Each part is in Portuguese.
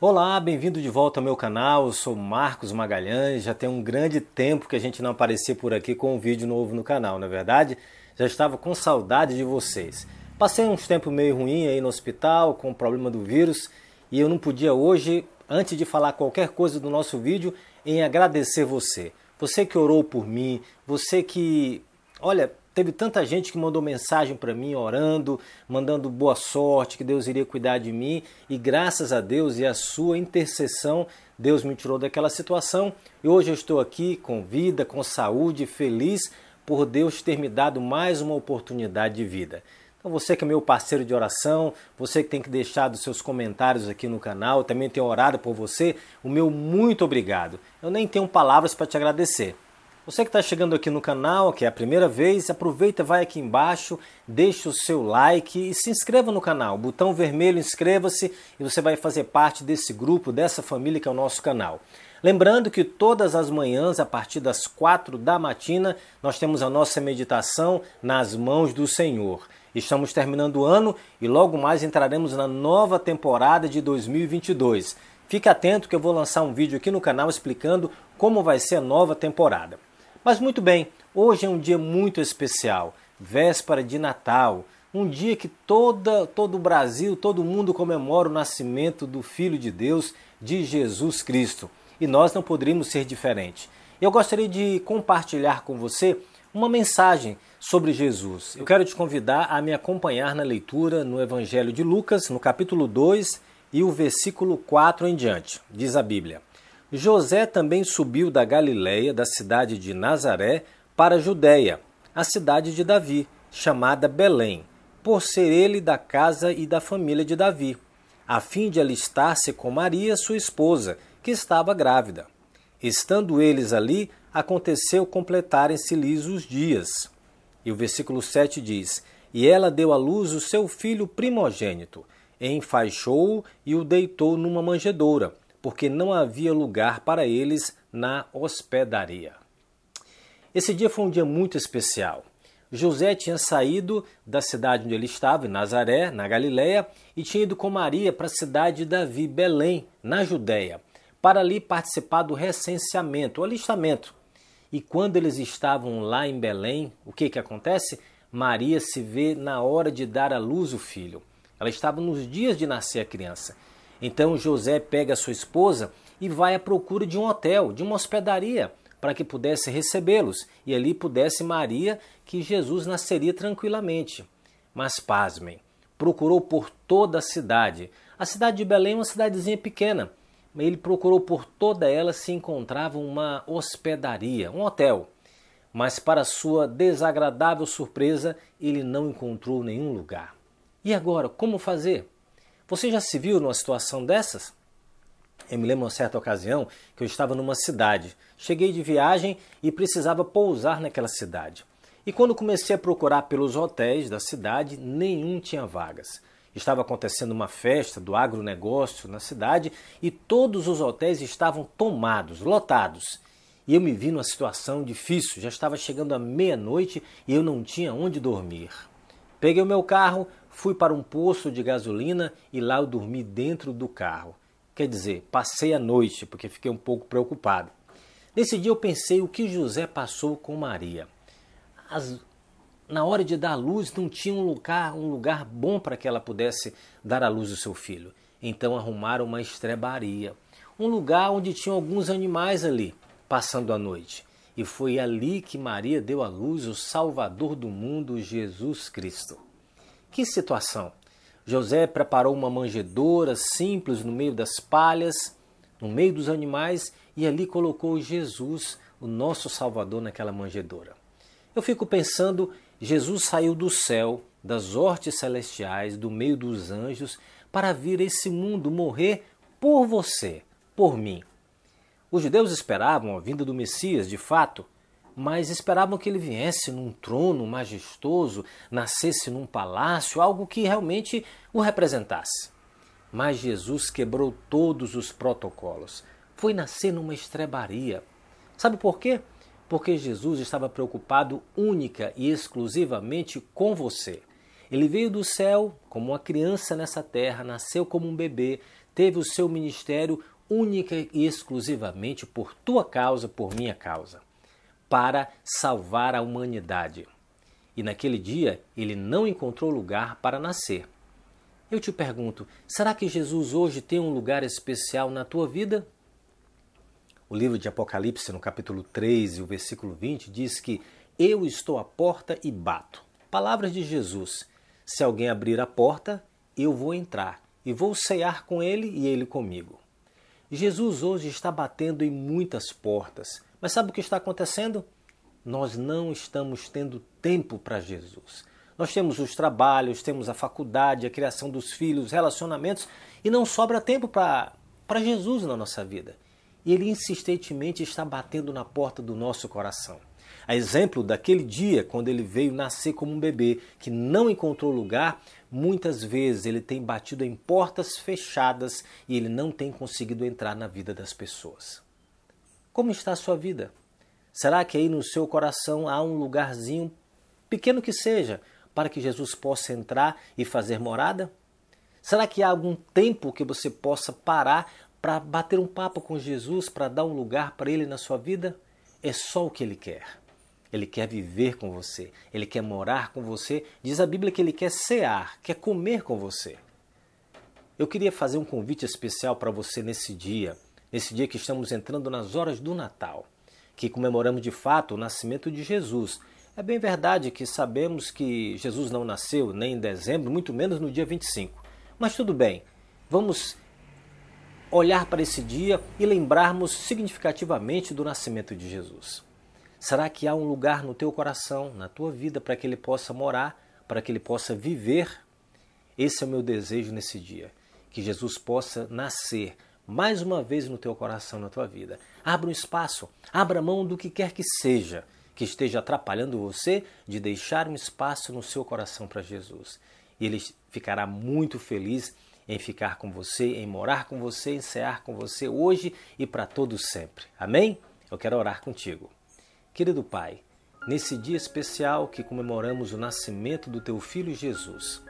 Olá, bem-vindo de volta ao meu canal. Eu sou Marcos Magalhães. Já tem um grande tempo que a gente não aparecia por aqui com um vídeo novo no canal, na é verdade? Já estava com saudade de vocês. Passei uns tempos meio ruim aí no hospital com o problema do vírus e eu não podia hoje, antes de falar qualquer coisa do nosso vídeo, em agradecer você. Você que orou por mim, você que, olha, Teve tanta gente que mandou mensagem para mim orando, mandando boa sorte, que Deus iria cuidar de mim, e graças a Deus e a sua intercessão, Deus me tirou daquela situação. E hoje eu estou aqui com vida, com saúde, feliz por Deus ter me dado mais uma oportunidade de vida. Então você que é meu parceiro de oração, você que tem que deixar os seus comentários aqui no canal, também tenho orado por você, o meu muito obrigado. Eu nem tenho palavras para te agradecer. Você que está chegando aqui no canal, que é a primeira vez, aproveita, vai aqui embaixo, deixa o seu like e se inscreva no canal. Botão vermelho, inscreva-se e você vai fazer parte desse grupo, dessa família que é o nosso canal. Lembrando que todas as manhãs, a partir das quatro da matina, nós temos a nossa meditação nas mãos do Senhor. Estamos terminando o ano e logo mais entraremos na nova temporada de 2022. Fique atento que eu vou lançar um vídeo aqui no canal explicando como vai ser a nova temporada. Mas muito bem, hoje é um dia muito especial, véspera de Natal, um dia que toda, todo o Brasil, todo mundo comemora o nascimento do Filho de Deus, de Jesus Cristo. E nós não poderíamos ser diferente. Eu gostaria de compartilhar com você uma mensagem sobre Jesus. Eu quero te convidar a me acompanhar na leitura no Evangelho de Lucas, no capítulo 2 e o versículo 4 em diante. Diz a Bíblia: José também subiu da Galiléia, da cidade de Nazaré, para a Judéia, a cidade de Davi, chamada Belém, por ser ele da casa e da família de Davi, a fim de alistar-se com Maria, sua esposa, que estava grávida. Estando eles ali, aconteceu completarem-se-lhes os dias. E o versículo 7 diz: E ela deu à luz o seu filho primogênito, enfaixou-o e o deitou numa manjedoura porque não havia lugar para eles na hospedaria. Esse dia foi um dia muito especial. José tinha saído da cidade onde ele estava, em Nazaré, na Galiléia, e tinha ido com Maria para a cidade de Davi, Belém, na Judéia, para ali participar do recenseamento, o alistamento. E quando eles estavam lá em Belém, o que, que acontece? Maria se vê na hora de dar à luz o filho. Ela estava nos dias de nascer a criança. Então José pega sua esposa e vai à procura de um hotel, de uma hospedaria, para que pudesse recebê-los e ali pudesse Maria que Jesus nasceria tranquilamente. Mas pasmem, procurou por toda a cidade. A cidade de Belém é uma cidadezinha pequena. Ele procurou por toda ela se encontrava uma hospedaria, um hotel. Mas para sua desagradável surpresa, ele não encontrou nenhum lugar. E agora, como fazer? Você já se viu numa situação dessas? Eu me lembro uma certa ocasião que eu estava numa cidade. Cheguei de viagem e precisava pousar naquela cidade. E quando comecei a procurar pelos hotéis da cidade, nenhum tinha vagas. Estava acontecendo uma festa do agronegócio na cidade e todos os hotéis estavam tomados, lotados. E eu me vi numa situação difícil, já estava chegando a meia-noite e eu não tinha onde dormir. Peguei o meu carro, fui para um poço de gasolina e lá eu dormi dentro do carro. Quer dizer, passei a noite porque fiquei um pouco preocupado. Nesse dia eu pensei o que José passou com Maria. As, na hora de dar a luz não tinha um lugar, um lugar bom para que ela pudesse dar à luz o seu filho. Então arrumaram uma estrebaria, um lugar onde tinham alguns animais ali passando a noite. E foi ali que Maria deu à luz o Salvador do mundo, Jesus Cristo. Que situação! José preparou uma manjedoura simples no meio das palhas, no meio dos animais, e ali colocou Jesus, o nosso Salvador, naquela manjedoura. Eu fico pensando, Jesus saiu do céu, das hortes celestiais, do meio dos anjos, para vir esse mundo morrer por você, por mim. Os judeus esperavam a vinda do Messias, de fato, mas esperavam que ele viesse num trono majestoso, nascesse num palácio, algo que realmente o representasse. Mas Jesus quebrou todos os protocolos. Foi nascer numa estrebaria. Sabe por quê? Porque Jesus estava preocupado única e exclusivamente com você. Ele veio do céu como uma criança nessa terra, nasceu como um bebê, teve o seu ministério única e exclusivamente por tua causa, por minha causa, para salvar a humanidade. E naquele dia ele não encontrou lugar para nascer. Eu te pergunto, será que Jesus hoje tem um lugar especial na tua vida? O livro de Apocalipse, no capítulo 3 e o versículo 20, diz que eu estou à porta e bato. Palavras de Jesus. Se alguém abrir a porta, eu vou entrar e vou cear com ele e ele comigo. Jesus hoje está batendo em muitas portas, mas sabe o que está acontecendo? Nós não estamos tendo tempo para Jesus. Nós temos os trabalhos, temos a faculdade, a criação dos filhos, relacionamentos e não sobra tempo para Jesus na nossa vida. E ele insistentemente está batendo na porta do nosso coração. A exemplo daquele dia quando ele veio nascer como um bebê que não encontrou lugar, muitas vezes ele tem batido em portas fechadas e ele não tem conseguido entrar na vida das pessoas. Como está a sua vida? Será que aí no seu coração há um lugarzinho, pequeno que seja, para que Jesus possa entrar e fazer morada? Será que há algum tempo que você possa parar para bater um papo com Jesus, para dar um lugar para Ele na sua vida? É só o que Ele quer. Ele quer viver com você, ele quer morar com você. Diz a Bíblia que ele quer cear, quer comer com você. Eu queria fazer um convite especial para você nesse dia, nesse dia que estamos entrando nas horas do Natal, que comemoramos de fato o nascimento de Jesus. É bem verdade que sabemos que Jesus não nasceu nem em dezembro, muito menos no dia 25. Mas tudo bem, vamos olhar para esse dia e lembrarmos significativamente do nascimento de Jesus. Será que há um lugar no teu coração, na tua vida, para que ele possa morar, para que ele possa viver? Esse é o meu desejo nesse dia. Que Jesus possa nascer mais uma vez no teu coração, na tua vida. Abra um espaço, abra mão do que quer que seja que esteja atrapalhando você de deixar um espaço no seu coração para Jesus. E ele ficará muito feliz em ficar com você, em morar com você, em cear com você hoje e para todos sempre. Amém? Eu quero orar contigo. Querido Pai, nesse dia especial que comemoramos o nascimento do Teu Filho Jesus,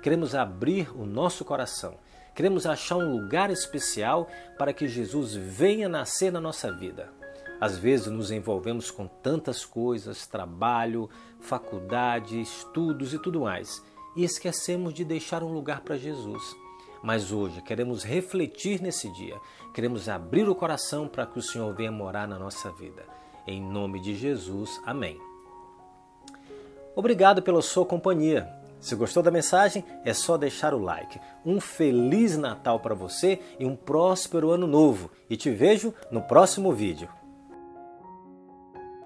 queremos abrir o nosso coração, queremos achar um lugar especial para que Jesus venha nascer na nossa vida. Às vezes nos envolvemos com tantas coisas, trabalho, faculdade, estudos e tudo mais, e esquecemos de deixar um lugar para Jesus. Mas hoje queremos refletir nesse dia, queremos abrir o coração para que o Senhor venha morar na nossa vida. Em nome de Jesus, amém. Obrigado pela sua companhia. Se gostou da mensagem, é só deixar o like. Um feliz Natal para você e um próspero ano novo. E te vejo no próximo vídeo.